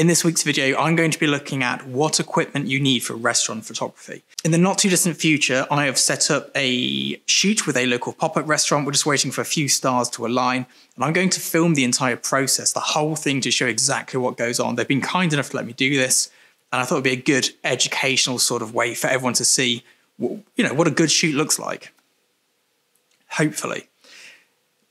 In this week's video, I'm going to be looking at what equipment you need for restaurant photography. In the not too distant future, I have set up a shoot with a local pop-up restaurant. We're just waiting for a few stars to align, and I'm going to film the entire process, the whole thing to show exactly what goes on. They've been kind enough to let me do this, and I thought it'd be a good educational sort of way for everyone to see, you know, what a good shoot looks like. Hopefully.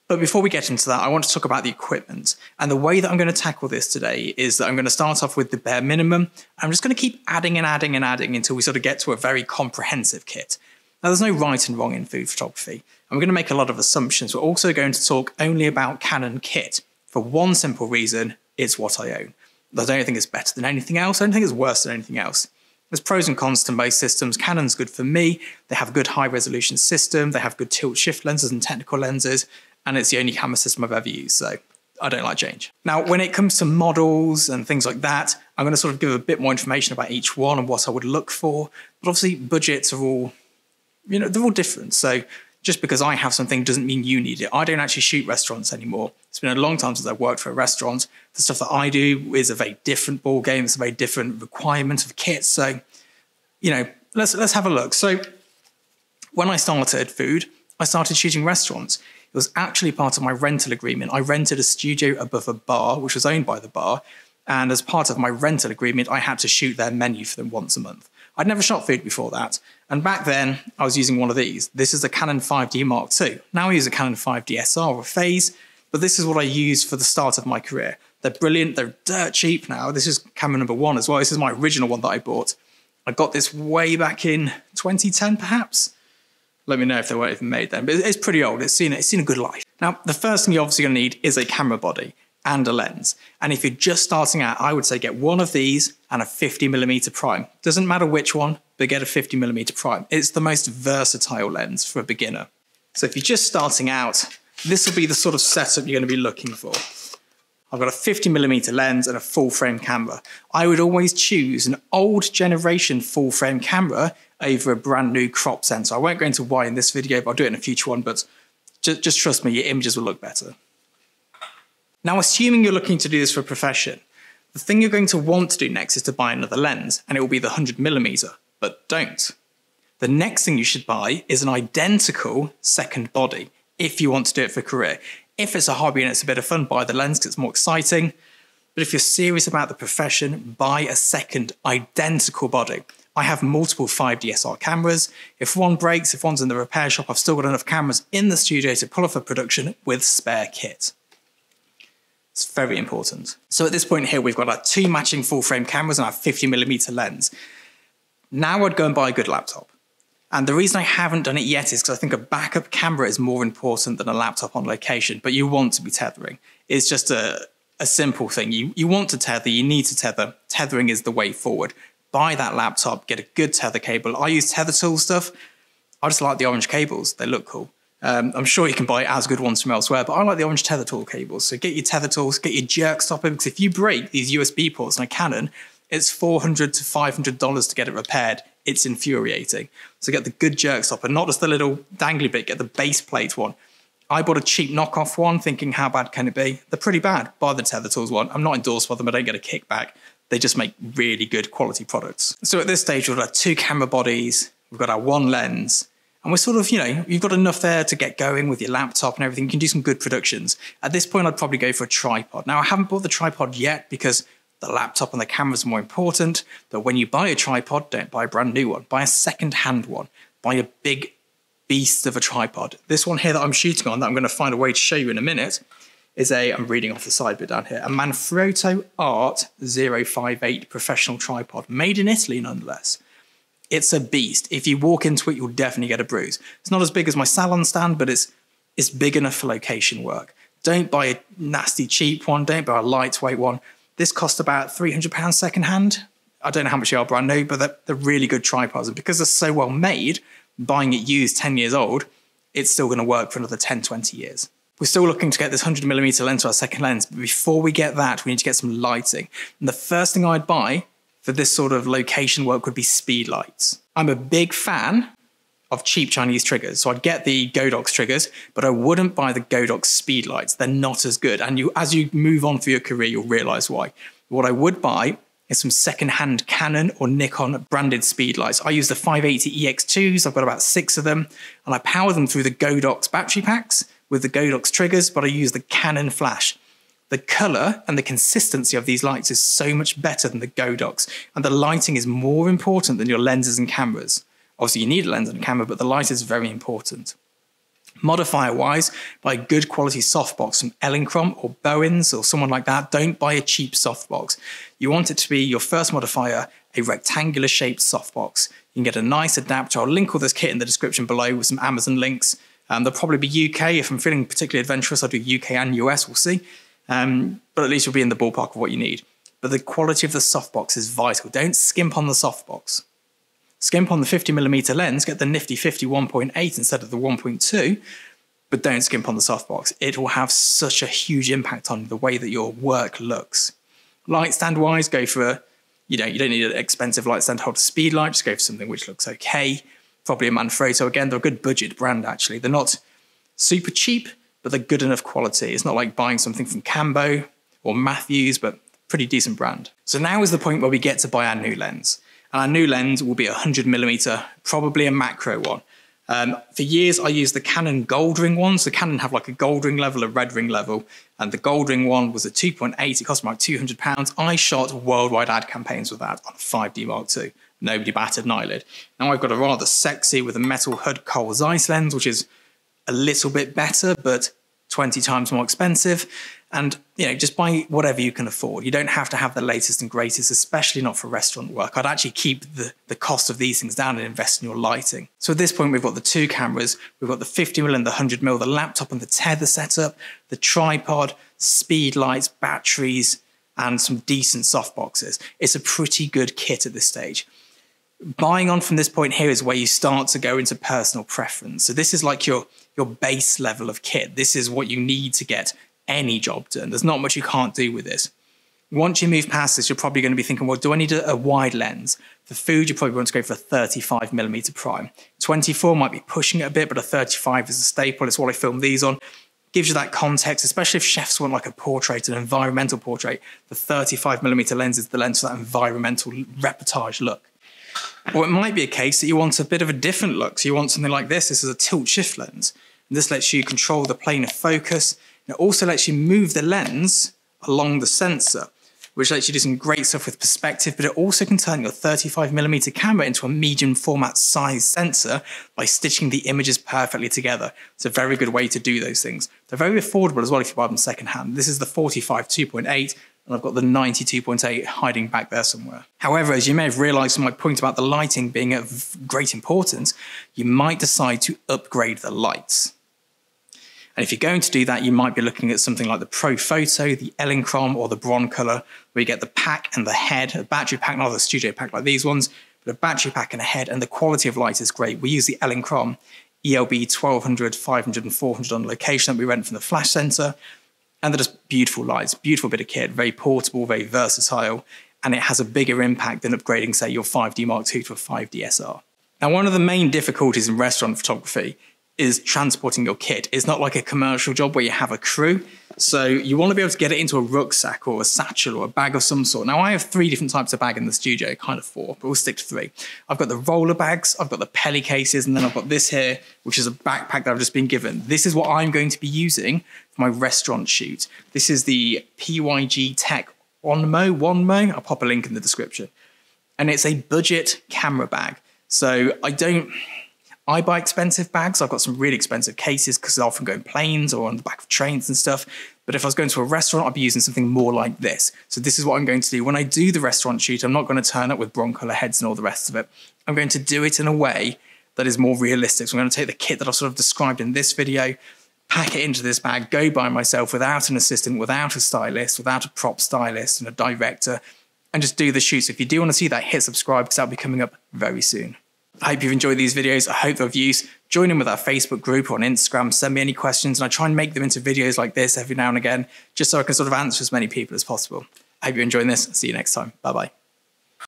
But before we get into that, I want to talk about the equipment. And the way that I'm going to tackle this today is that I'm going to start off with the bare minimum. I'm just going to keep adding and adding and adding until we sort of get to a very comprehensive kit. Now, there's no right and wrong in food photography. I'm going to make a lot of assumptions. We're also going to talk only about Canon kit for one simple reason it's what I own. I don't think it's better than anything else. I don't think it's worse than anything else. There's pros and cons to most systems. Canon's good for me. They have a good high resolution system. They have good tilt shift lenses and technical lenses and it's the only camera system I've ever used. So I don't like change. Now, when it comes to models and things like that, I'm going to sort of give a bit more information about each one and what I would look for. But obviously, budgets are all, you know, they're all different. So just because I have something doesn't mean you need it. I don't actually shoot restaurants anymore. It's been a long time since I've worked for a restaurant. The stuff that I do is a very different ball game. It's a very different requirement of kit. So, you know, let's let's have a look. So, when I started food, I started shooting restaurants. It was actually part of my rental agreement. I rented a studio above a bar, which was owned by the bar. And as part of my rental agreement, I had to shoot their menu for them once a month. I'd never shot food before that. And back then, I was using one of these. This is a Canon 5D Mark II. Now I use a Canon 5D SR or Phase, but this is what I used for the start of my career. They're brilliant. They're dirt cheap now. This is camera number one as well. This is my original one that I bought. I got this way back in 2010, perhaps. Let me know if they weren't even made then. But it's pretty old. It's seen, it's seen a good life. Now, the first thing you're obviously going to need is a camera body and a lens. And if you're just starting out, I would say get one of these and a 50mm prime. Doesn't matter which one, but get a 50mm prime. It's the most versatile lens for a beginner. So if you're just starting out, this will be the sort of setup you're going to be looking for. I've got a 50mm lens and a full frame camera. I would always choose an old generation full frame camera over a brand new crop sensor. I won't go into why in this video, but I'll do it in a future one, but just, just trust me, your images will look better. Now, assuming you're looking to do this for a profession, the thing you're going to want to do next is to buy another lens, and it will be the 100mm, but don't. The next thing you should buy is an identical second body if you want to do it for career. If it's a hobby and it's a bit of fun, buy the lens because it's more exciting. But if you're serious about the profession, buy a second identical body. I have multiple 5DSR cameras. If one breaks, if one's in the repair shop, I've still got enough cameras in the studio to pull off a production with spare kit. It's very important. So at this point here, we've got our two matching full frame cameras and our 50mm lens. Now I'd go and buy a good laptop. And the reason I haven't done it yet is because I think a backup camera is more important than a laptop on location, but you want to be tethering. It's just a, a simple thing. You, you want to tether, you need to tether. Tethering is the way forward buy that laptop, get a good tether cable. I use tether tool stuff. I just like the orange cables. They look cool. Um, I'm sure you can buy as good ones from elsewhere, but I like the orange tether tool cables. So get your tether tools, get your jerk stopper, because if you break these USB ports on a Canon, it's 400 to $500 to get it repaired. It's infuriating. So get the good jerk stopper, not just the little dangly bit, get the base plate one. I bought a cheap knockoff one thinking, how bad can it be? They're pretty bad. Buy the Tether Tools one. I'm not endorsed by them, I don't get a kickback. They just make really good quality products. So at this stage, we've got our two camera bodies, we've got our one lens, and we're sort of, you know, you've got enough there to get going with your laptop and everything. You can do some good productions. At this point, I'd probably go for a tripod. Now, I haven't bought the tripod yet because the laptop and the camera is more important. But when you buy a tripod, don't buy a brand new one. Buy a second hand one. Buy a big beast of a tripod. This one here that I'm shooting on, that I'm going to find a way to show you in a minute, is a, I'm reading off the side bit down here, a Manfrotto Art 058 professional tripod, made in Italy nonetheless. It's a beast. If you walk into it, you'll definitely get a bruise. It's not as big as my salon stand, but it's, it's big enough for location work. Don't buy a nasty cheap one, don't buy a lightweight one. This cost about £300 second hand. I don't know how much they are brand new, but they're, they're really good tripods. And because they're so well made, buying it used 10 years old, it's still going to work for another 10, 20 years. We're still looking to get this 100 millimeter lens to our second lens, but before we get that, we need to get some lighting. And the first thing I'd buy for this sort of location work would be speed lights. I'm a big fan of cheap Chinese triggers, so I'd get the Godox triggers, but I wouldn't buy the Godox speed lights. They're not as good. And you, as you move on for your career, you'll realize why. What I would buy is some second-hand Canon or Nikon branded speed lights. I use the 580 EX2s, I've got about six of them, and I power them through the Godox battery packs with the Godox triggers, but I use the Canon flash. The color and the consistency of these lights is so much better than the Godox, and the lighting is more important than your lenses and cameras. Obviously, you need a lens and a camera, but the light is very important. Modifier wise, buy a good quality softbox from Elinchrom or Bowens or someone like that. Don't buy a cheap softbox. You want it to be your first modifier, a rectangular shaped softbox. You can get a nice adapter. I'll link all this kit in the description below with some Amazon links. Um, there'll probably be UK. If I'm feeling particularly adventurous, I'll do UK and US, we'll see. Um, but at least you'll be in the ballpark of what you need. But the quality of the softbox is vital. Don't skimp on the softbox. Skimp on the 50mm lens, get the nifty 51.8 instead of the 1.2, but don't skimp on the softbox. It will have such a huge impact on the way that your work looks. Light stand wise, go for a, you know, you don't need an expensive light stand hold a speed light, just go for something which looks okay. Probably a Manfrotto. Again, they're a good budget brand actually. They're not super cheap, but they're good enough quality. It's not like buying something from Cambo or Matthews, but pretty decent brand. So now is the point where we get to buy our new lens. And our new lens will be a 100 millimeter, probably a macro one. Um, for years, I used the Canon Goldring one. So Canon have like a gold ring level, a red ring level, and the Goldring one was a 2.8. It cost me like 200 pounds. I shot worldwide ad campaigns with that on a 5D Mark II. Nobody batted an eyelid. Now I've got a rather sexy with a metal hood Carl Zeiss lens, which is a little bit better, but 20 times more expensive. And you know, just buy whatever you can afford. You don't have to have the latest and greatest, especially not for restaurant work. I'd actually keep the, the cost of these things down and invest in your lighting. So at this point, we've got the two cameras, we've got the 50mm and the 100mm, the laptop and the tether setup, the tripod, speed lights, batteries, and some decent softboxes. It's a pretty good kit at this stage buying on from this point here is where you start to go into personal preference. So this is like your your base level of kit. This is what you need to get any job done. There's not much you can't do with this. Once you move past this, you're probably going to be thinking, well, do I need a, a wide lens? For food, you probably want to go for a 35 millimeter prime. 24 might be pushing it a bit, but a 35 is a staple. It's what I film these on. Gives you that context, especially if chefs want like a portrait, an environmental portrait. The 35 millimeter lens is the lens for that environmental reportage look. Or it might be a case that you want a bit of a different look. So you want something like this. This is a tilt shift lens. And this lets you control the plane of focus it also lets you move the lens along the sensor, which lets you do some great stuff with perspective, but it also can turn your 35mm camera into a medium format size sensor by stitching the images perfectly together. It's a very good way to do those things. They're very affordable as well if you buy them secondhand. This is the 45 2.8 and I've got the 92.8 hiding back there somewhere. However, as you may have realized from my point about the lighting being of great importance, you might decide to upgrade the lights. And if you're going to do that, you might be looking at something like the Profoto, the Elinchrom, or the Broncolor, where you get the pack and the head, a battery pack, not a studio pack like these ones, but a battery pack and a head, and the quality of light is great. We use the Elinchrom ELB 1200, 500, and 400 on location that we rent from the Flash Center. And they're just beautiful lights, beautiful bit of kit, very portable, very versatile, and it has a bigger impact than upgrading, say, your 5D Mark II to a 5D SR. Now, one of the main difficulties in restaurant photography is transporting your kit. It's not like a commercial job where you have a crew. So you want to be able to get it into a rucksack or a satchel or a bag of some sort. Now I have three different types of bag in the studio, kind of four, but we'll stick to three. I've got the roller bags, I've got the Peli cases, and then I've got this here, which is a backpack that I've just been given. This is what I'm going to be using for my restaurant shoot. This is the PYG Tech OneMo, OneMo. I'll pop a link in the description. And it's a budget camera bag. So I don't I buy expensive bags. I've got some really expensive cases because I often go in planes or on the back of trains and stuff. But if I was going to a restaurant, I'd be using something more like this. So this is what I'm going to do. When I do the restaurant shoot, I'm not going to turn up with broncolor heads and all the rest of it. I'm going to do it in a way that is more realistic. So I'm going to take the kit that I've sort of described in this video, pack it into this bag, go by myself without an assistant, without a stylist, without a prop stylist and a director, and just do the shoot. So if you do want to see that, hit subscribe because that'll be coming up very soon. I hope you've enjoyed these videos. I hope they're of use. Join in with our Facebook group or on Instagram. Send me any questions, and I try and make them into videos like this every now and again, just so I can sort of answer as many people as possible. I hope you're enjoying this. See you next time. Bye bye.